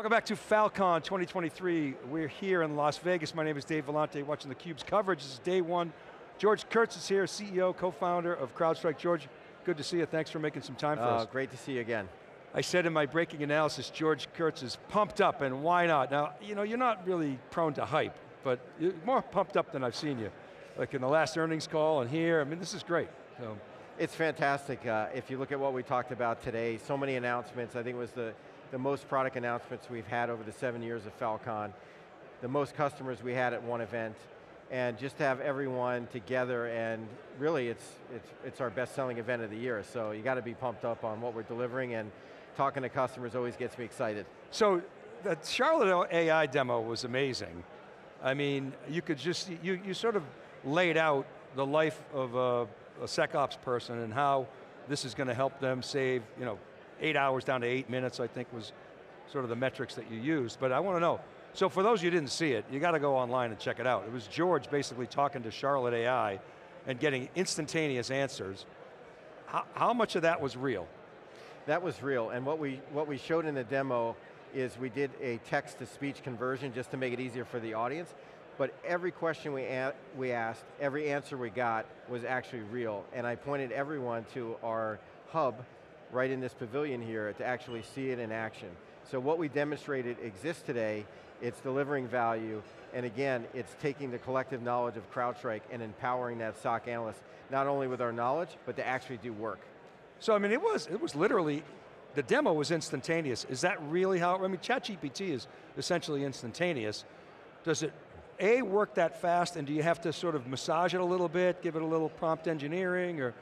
Welcome back to Falcon 2023. We're here in Las Vegas. My name is Dave Vellante, watching theCUBE's coverage. This is day one. George Kurtz is here, CEO, co-founder of CrowdStrike. George, good to see you. Thanks for making some time for uh, us. Great to see you again. I said in my breaking analysis, George Kurtz is pumped up, and why not? Now, you know, you're not really prone to hype, but you're more pumped up than I've seen you. Like in the last earnings call and here, I mean, this is great. So. It's fantastic. Uh, if you look at what we talked about today, so many announcements. I think it was the the most product announcements we've had over the seven years of Falcon, the most customers we had at one event, and just to have everyone together and really it's, it's, it's our best selling event of the year, so you got to be pumped up on what we're delivering and talking to customers always gets me excited. So the Charlotte AI demo was amazing. I mean, you could just, you, you sort of laid out the life of a, a SecOps person and how this is going to help them save, you know, eight hours down to eight minutes, I think was sort of the metrics that you used. But I want to know, so for those you didn't see it, you got to go online and check it out. It was George basically talking to Charlotte AI and getting instantaneous answers. How, how much of that was real? That was real, and what we, what we showed in the demo is we did a text-to-speech conversion just to make it easier for the audience, but every question we, we asked, every answer we got was actually real, and I pointed everyone to our hub right in this pavilion here to actually see it in action. So what we demonstrated exists today, it's delivering value, and again, it's taking the collective knowledge of CrowdStrike and empowering that SOC analyst, not only with our knowledge, but to actually do work. So I mean, it was, it was literally, the demo was instantaneous. Is that really how, I mean, ChatGPT is essentially instantaneous. Does it, A, work that fast, and do you have to sort of massage it a little bit, give it a little prompt engineering, or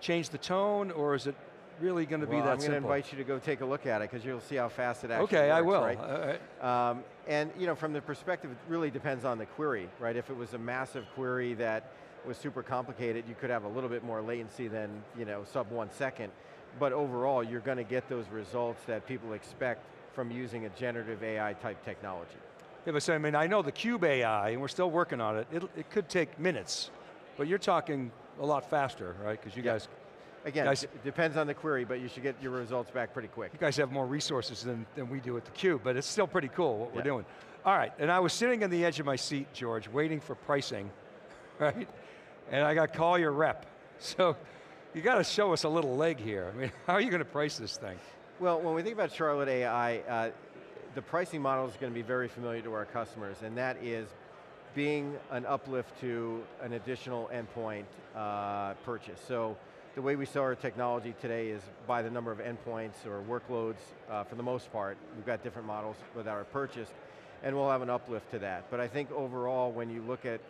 change the tone, or is it really going to well, be that I'm simple. I'm going to invite you to go take a look at it because you'll see how fast it actually okay, works, I will. Right? Um, and you know, from the perspective, it really depends on the query, right? If it was a massive query that was super complicated, you could have a little bit more latency than you know, sub one second. But overall, you're going to get those results that people expect from using a generative AI type technology. Yeah, but so I mean, I know the Cube AI, and we're still working on it, it, it could take minutes, but you're talking a lot faster, right? Because you guys Again, guys, it depends on the query, but you should get your results back pretty quick. You guys have more resources than, than we do at theCUBE, but it's still pretty cool what yeah. we're doing. All right, and I was sitting on the edge of my seat, George, waiting for pricing, right? And I got call your rep. So, you got to show us a little leg here. I mean, how are you going to price this thing? Well, when we think about Charlotte AI, uh, the pricing model is going to be very familiar to our customers, and that is being an uplift to an additional endpoint uh, purchase. So the way we sell our technology today is by the number of endpoints or workloads uh, for the most part. We've got different models that are purchased and we'll have an uplift to that. But I think overall, when you look at,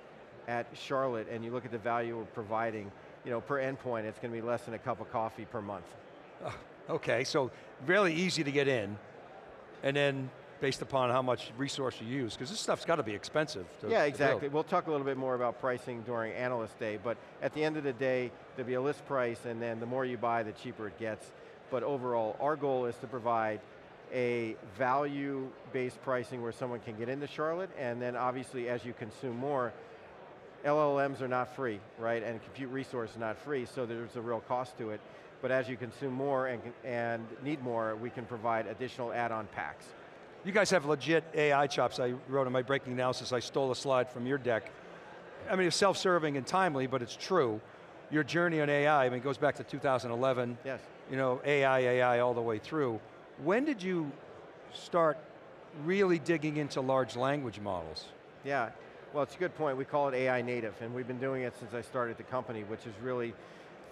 at Charlotte and you look at the value we're providing, you know, per endpoint, it's going to be less than a cup of coffee per month. okay, so really easy to get in, and then based upon how much resource you use, because this stuff's got to be expensive. To, yeah, exactly. we'll talk a little bit more about pricing during Analyst Day, but at the end of the day, there'll be a list price, and then the more you buy, the cheaper it gets. But overall, our goal is to provide a value-based pricing where someone can get into Charlotte, and then obviously as you consume more, LLMs are not free, right? And compute resource is not free, so there's a real cost to it. But as you consume more and, and need more, we can provide additional add-on packs. You guys have legit AI chops. I wrote in my breaking analysis, I stole a slide from your deck. I mean, it's self-serving and timely, but it's true. Your journey on AI, I mean, it goes back to 2011. Yes. You know, AI, AI all the way through. When did you start really digging into large language models? Yeah, well, it's a good point. We call it AI native, and we've been doing it since I started the company, which is really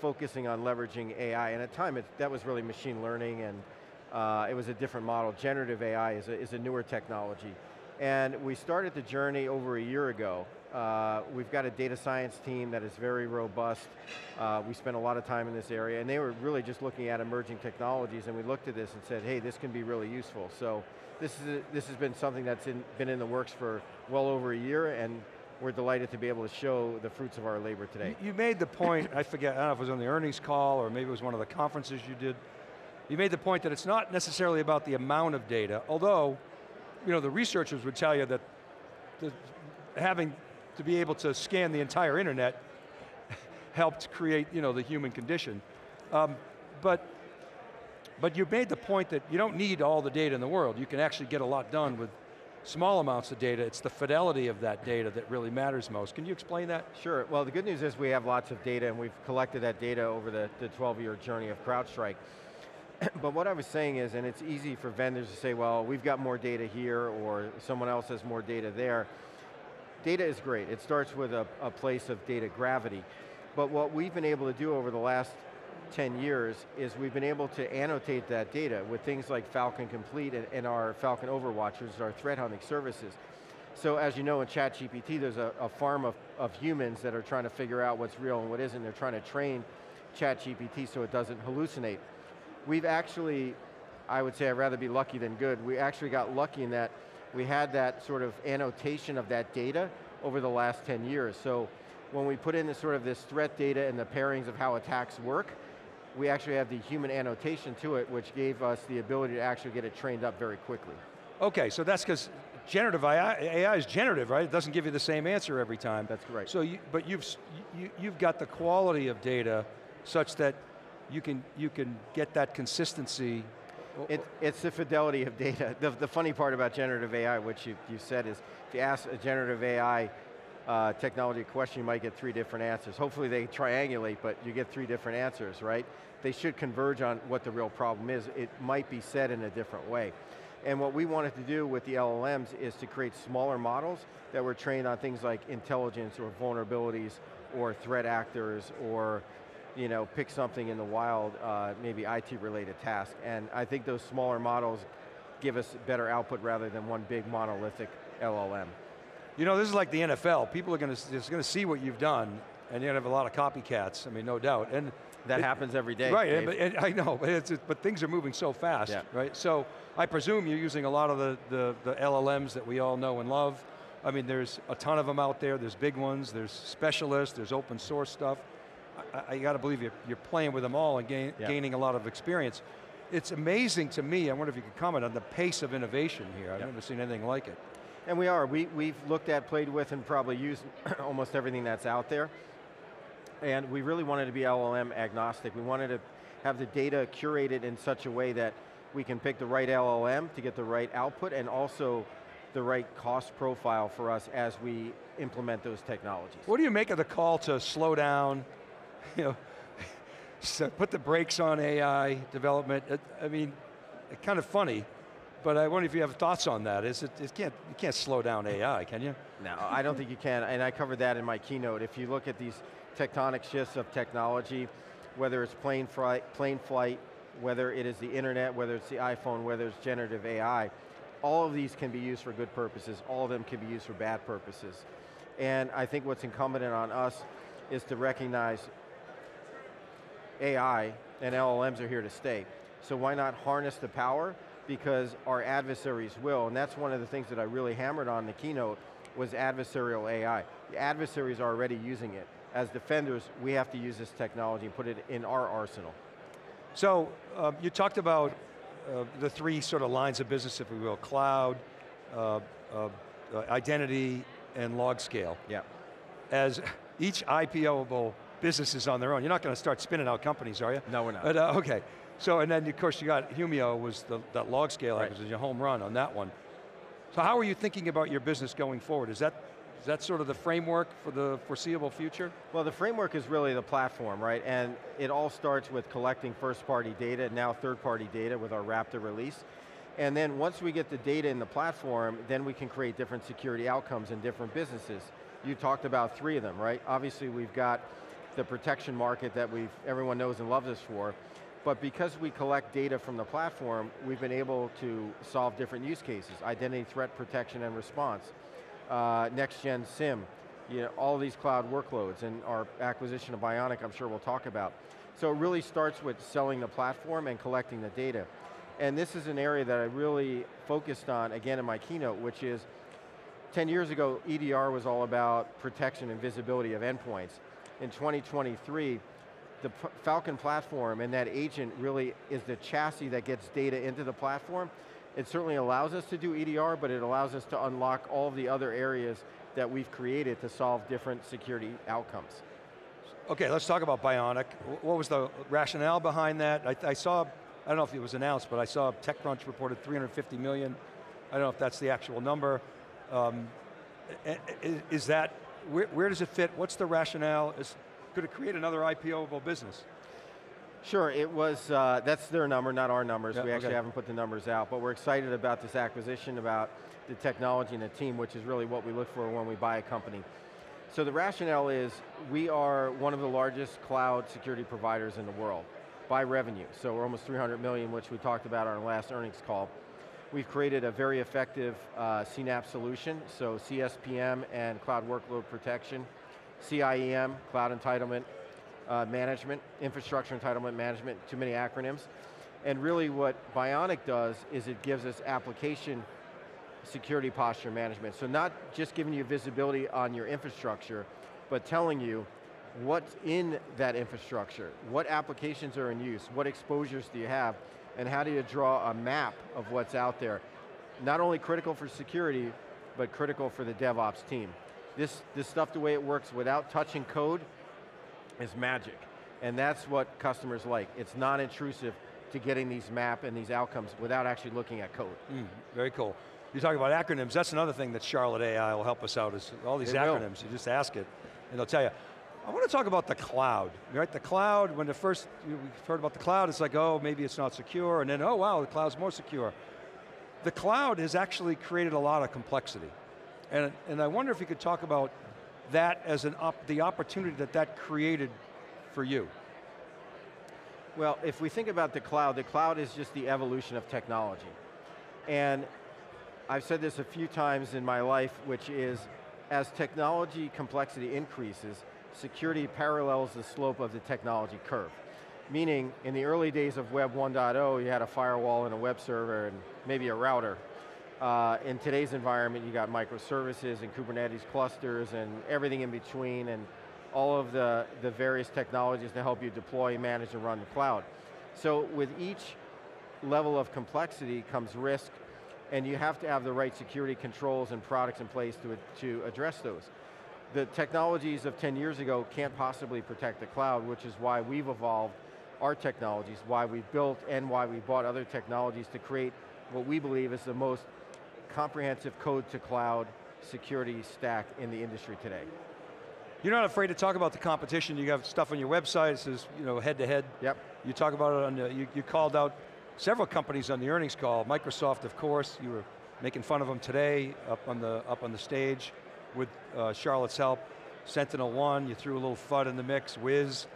focusing on leveraging AI. And at the time, it, that was really machine learning and uh, it was a different model. Generative AI is a, is a newer technology. And we started the journey over a year ago. Uh, we've got a data science team that is very robust. Uh, we spent a lot of time in this area, and they were really just looking at emerging technologies, and we looked at this and said, hey, this can be really useful. So this, is a, this has been something that's in, been in the works for well over a year, and we're delighted to be able to show the fruits of our labor today. You, you made the point, I forget, I don't know if it was on the earnings call, or maybe it was one of the conferences you did, you made the point that it's not necessarily about the amount of data, although, you know, the researchers would tell you that the, having to be able to scan the entire internet helped create, you know, the human condition. Um, but But you made the point that you don't need all the data in the world. You can actually get a lot done with small amounts of data. It's the fidelity of that data that really matters most. Can you explain that? Sure, well the good news is we have lots of data and we've collected that data over the, the 12 year journey of CrowdStrike. but what I was saying is, and it's easy for vendors to say, well, we've got more data here or someone else has more data there. Data is great. It starts with a, a place of data gravity. But what we've been able to do over the last 10 years is we've been able to annotate that data with things like Falcon Complete and, and our Falcon Overwatch, which is our threat hunting services. So as you know in ChatGPT, there's a, a farm of, of humans that are trying to figure out what's real and what isn't. They're trying to train ChatGPT so it doesn't hallucinate. We've actually, I would say I'd rather be lucky than good, we actually got lucky in that we had that sort of annotation of that data over the last 10 years. So when we put in this sort of this threat data and the pairings of how attacks work, we actually have the human annotation to it, which gave us the ability to actually get it trained up very quickly. Okay, so that's because generative AI, AI, is generative, right? It doesn't give you the same answer every time. That's correct. So, you, but you've you, you've got the quality of data such that you can you can get that consistency. It, it's the fidelity of data. The, the funny part about generative AI, which you, you said is, if you ask a generative AI uh, technology question, you might get three different answers. Hopefully they triangulate, but you get three different answers, right? They should converge on what the real problem is. It might be said in a different way. And what we wanted to do with the LLMs is to create smaller models that were trained on things like intelligence or vulnerabilities or threat actors or you know, pick something in the wild, uh, maybe IT related task. And I think those smaller models give us better output rather than one big monolithic LLM. You know, this is like the NFL. People are going to, just going to see what you've done, and you're going to have a lot of copycats, I mean, no doubt. And That it, happens every day. Right, and, and I know, but, it's, but things are moving so fast, yeah. right? So I presume you're using a lot of the, the, the LLMs that we all know and love. I mean, there's a ton of them out there. There's big ones, there's specialists, there's open source stuff. I, I got to believe you're, you're playing with them all and gain, yeah. gaining a lot of experience. It's amazing to me, I wonder if you could comment on the pace of innovation here. I've yeah. never seen anything like it. And we are, we, we've looked at, played with, and probably used almost everything that's out there. And we really wanted to be LLM agnostic. We wanted to have the data curated in such a way that we can pick the right LLM to get the right output and also the right cost profile for us as we implement those technologies. What do you make of the call to slow down, you know, put the brakes on AI development? I mean, kind of funny, but I wonder if you have thoughts on that. Is it, it can't, you can't slow down AI, can you? No, I don't think you can, and I covered that in my keynote. If you look at these tectonic shifts of technology, whether it's plane flight, plane flight, whether it is the internet, whether it's the iPhone, whether it's generative AI, all of these can be used for good purposes, all of them can be used for bad purposes. And I think what's incumbent on us is to recognize AI and LLMs are here to stay. So why not harness the power? Because our adversaries will, and that's one of the things that I really hammered on the keynote, was adversarial AI. The adversaries are already using it as defenders, we have to use this technology and put it in our arsenal. So, uh, you talked about uh, the three sort of lines of business, if we will, cloud, uh, uh, uh identity, and LogScale. Yeah. As each IPOable business is on their own, you're not going to start spinning out companies, are you? No, we're not. But, uh, okay. So, and then of course you got Humio was the, that LogScale right. was your home run on that one. So how are you thinking about your business going forward? Is that is that sort of the framework for the foreseeable future? Well, the framework is really the platform, right? And it all starts with collecting first-party data, now third-party data with our Raptor release. And then once we get the data in the platform, then we can create different security outcomes in different businesses. You talked about three of them, right? Obviously we've got the protection market that we've, everyone knows and loves us for, but because we collect data from the platform, we've been able to solve different use cases, identity threat protection and response uh, next-gen SIEM, you know, all these cloud workloads, and our acquisition of Bionic I'm sure we'll talk about. So it really starts with selling the platform and collecting the data. And this is an area that I really focused on, again in my keynote, which is, 10 years ago, EDR was all about protection and visibility of endpoints. In 2023, the Falcon platform and that agent really is the chassis that gets data into the platform it certainly allows us to do EDR, but it allows us to unlock all the other areas that we've created to solve different security outcomes. Okay, let's talk about Bionic. What was the rationale behind that? I, I saw, I don't know if it was announced, but I saw TechCrunch reported 350 million. I don't know if that's the actual number. Um, is that, where, where, does it fit? What's the rationale? Is, could it create another IPOable business? Sure, it was, uh, that's their number, not our numbers. Yeah, we actually okay. haven't put the numbers out, but we're excited about this acquisition, about the technology and the team, which is really what we look for when we buy a company. So the rationale is, we are one of the largest cloud security providers in the world by revenue. So we're almost 300 million, which we talked about on our last earnings call. We've created a very effective uh, CNAPP solution, so CSPM and cloud workload protection, CIEM, cloud entitlement uh, management, infrastructure entitlement management, too many acronyms. And really what Bionic does is it gives us application security posture management. So not just giving you visibility on your infrastructure, but telling you what's in that infrastructure, what applications are in use, what exposures do you have, and how do you draw a map of what's out there. Not only critical for security, but critical for the DevOps team. This, this stuff, the way it works without touching code, is magic. And that's what customers like. It's non-intrusive to getting these map and these outcomes without actually looking at code. Mm, very cool. You talk about acronyms, that's another thing that Charlotte AI will help us out, is all these acronyms, will. you just ask it, and they'll tell you. I want to talk about the cloud, right? The cloud, when the first, we've heard about the cloud, it's like, oh, maybe it's not secure, and then, oh wow, the cloud's more secure. The cloud has actually created a lot of complexity. And, and I wonder if you could talk about that as an op the opportunity that that created for you. Well, if we think about the cloud, the cloud is just the evolution of technology. And I've said this a few times in my life, which is, as technology complexity increases, security parallels the slope of the technology curve. Meaning, in the early days of Web 1.0, you had a firewall and a web server and maybe a router. Uh, in today's environment, you got microservices and Kubernetes clusters and everything in between and all of the, the various technologies to help you deploy, manage, and run the cloud. So with each level of complexity comes risk, and you have to have the right security controls and products in place to, to address those. The technologies of 10 years ago can't possibly protect the cloud, which is why we've evolved our technologies, why we've built and why we bought other technologies to create what we believe is the most comprehensive code to cloud security stack in the industry today. You're not afraid to talk about the competition. You have stuff on your website that says, you know, head to head. Yep. You talk about it on the, you, you called out several companies on the earnings call. Microsoft, of course, you were making fun of them today up on the, up on the stage with uh, Charlotte's help. Sentinel One, you threw a little FUD in the mix, Wiz,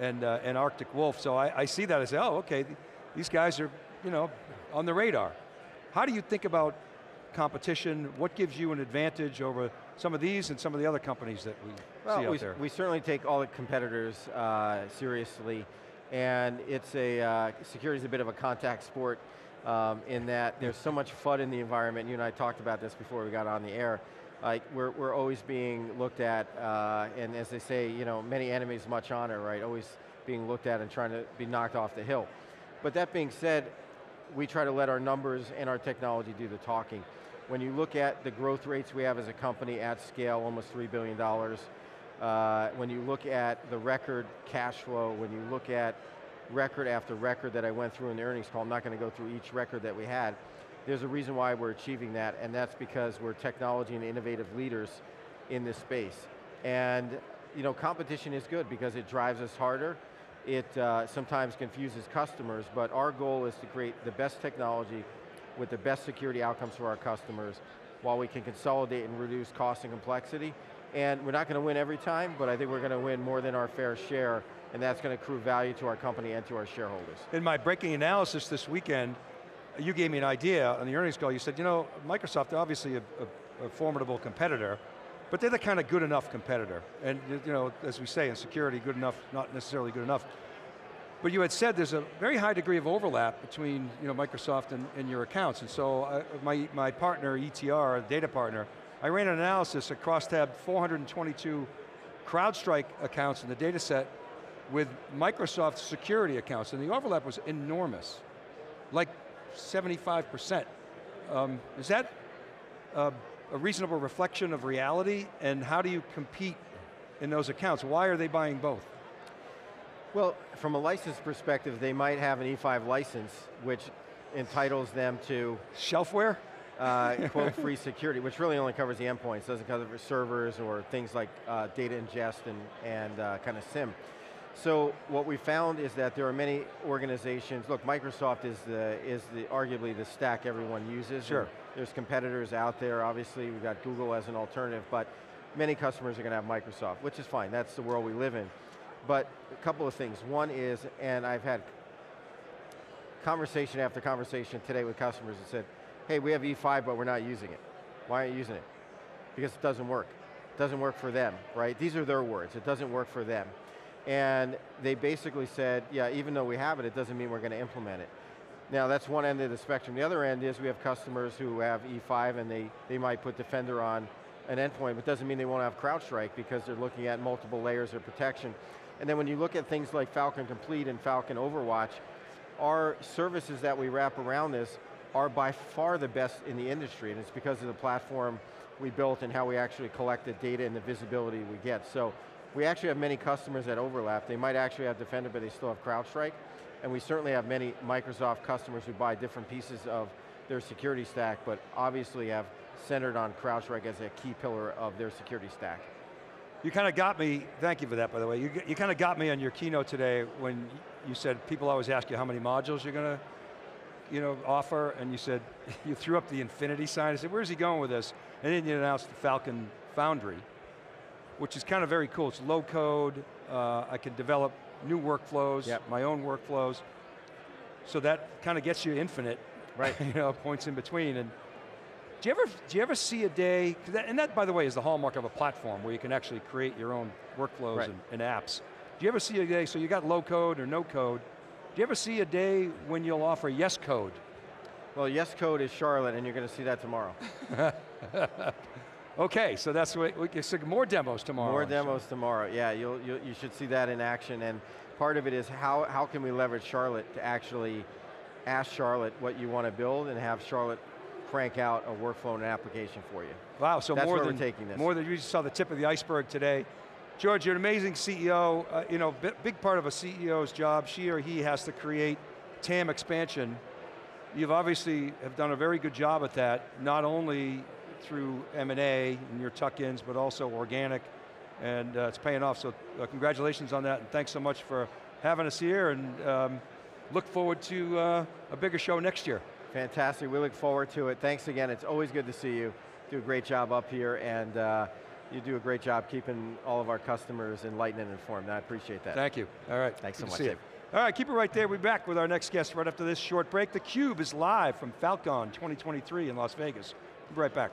and, uh, and Arctic Wolf. So I, I see that, I say, oh, okay, these guys are, you know, on the radar. How do you think about competition? What gives you an advantage over some of these and some of the other companies that we well, see out we, there? we certainly take all the competitors uh, seriously, and it's a, uh, security is a bit of a contact sport um, in that there's so much FUD in the environment. You and I talked about this before we got on the air. Like, we're, we're always being looked at, uh, and as they say, you know, many enemies, much honor, right? Always being looked at and trying to be knocked off the hill. But that being said, we try to let our numbers and our technology do the talking. When you look at the growth rates we have as a company at scale, almost $3 billion, uh, when you look at the record cash flow, when you look at record after record that I went through in the earnings call, I'm not going to go through each record that we had, there's a reason why we're achieving that, and that's because we're technology and innovative leaders in this space. And you know, competition is good because it drives us harder, it uh, sometimes confuses customers, but our goal is to create the best technology with the best security outcomes for our customers while we can consolidate and reduce cost and complexity. And we're not going to win every time, but I think we're going to win more than our fair share, and that's going to accrue value to our company and to our shareholders. In my breaking analysis this weekend, you gave me an idea on the earnings call. You said, you know, Microsoft, they're obviously a, a, a formidable competitor, but they're the kind of good enough competitor. And you know, as we say in security, good enough, not necessarily good enough. But you had said there's a very high degree of overlap between you know, Microsoft and, and your accounts. And so I, my, my partner, ETR, data partner, I ran an analysis across tab 422 CrowdStrike accounts in the data set with Microsoft security accounts, and the overlap was enormous, like 75%. Um, is that uh, a reasonable reflection of reality, and how do you compete in those accounts? Why are they buying both? Well, from a license perspective, they might have an E5 license, which entitles them to Shelfware? uh, quote free security, which really only covers the endpoints, doesn't cover servers or things like uh, data ingest and, and uh, kind of SIEM. So what we found is that there are many organizations, look, Microsoft is, the, is the, arguably the stack everyone uses. Sure. There's competitors out there, obviously we've got Google as an alternative, but many customers are going to have Microsoft, which is fine, that's the world we live in. But a couple of things. One is, and I've had conversation after conversation today with customers that said, hey, we have E5, but we're not using it. Why aren't you using it? Because it doesn't work. It doesn't work for them, right? These are their words, it doesn't work for them. And they basically said, yeah, even though we have it, it doesn't mean we're going to implement it. Now that's one end of the spectrum. The other end is we have customers who have E5 and they, they might put Defender on an endpoint, but doesn't mean they won't have CrowdStrike because they're looking at multiple layers of protection. And then when you look at things like Falcon Complete and Falcon Overwatch, our services that we wrap around this are by far the best in the industry, and it's because of the platform we built and how we actually collect the data and the visibility we get. So we actually have many customers that overlap. They might actually have Defender, but they still have CrowdStrike. And we certainly have many Microsoft customers who buy different pieces of their security stack, but obviously have centered on CrowdStrike as a key pillar of their security stack. You kind of got me, thank you for that by the way, you, you kind of got me on your keynote today when you said people always ask you how many modules you're going to you know, offer, and you said, you threw up the infinity sign, I said, where's he going with this? And then you announced the Falcon Foundry, which is kind of very cool. It's low code, uh, I can develop new workflows, Yep. my own workflows. So that kind of gets you infinite, Right. you know, points in between. And do you ever, do you ever see a day? that, and that by the way is the hallmark of a platform where you can actually create your own workflows Right. and, and apps. Do you ever see a day, so you got low code or no code, do you ever see a day when you'll offer yes code? Well, Yes Code is Charlotte, and you're going to see that tomorrow. Okay, so that's what, we can more demos tomorrow. More demos tomorrow. Yeah, you'll, you'll, you should see that in action. And part of it is how, how can we leverage Charlotte to actually ask Charlotte what you want to build and have Charlotte crank out a workflow and an application for you. Wow, so That's more than, taking this. more than you just saw the tip of the iceberg today. George, you're an amazing CEO. Uh, you know, big, big part of a CEO's job, she or he has to create TAM expansion. You've obviously have done a very good job at that, not only through M&A and your tuck-ins, but also organic, and uh, it's paying off, so uh, congratulations on that, and thanks so much for having us here, and um, look forward to uh, a bigger show next year. Fantastic, we look forward to it. Thanks again, it's always good to see you. Do a great job up here and uh, you do a great job keeping all of our customers enlightened and informed. I appreciate that. Thank you. All right. Thanks so much. All right, keep it right there. We'll be back with our next guest right after this short break. theCUBE is live from Falcon 2023 in Las Vegas. We'll be right back.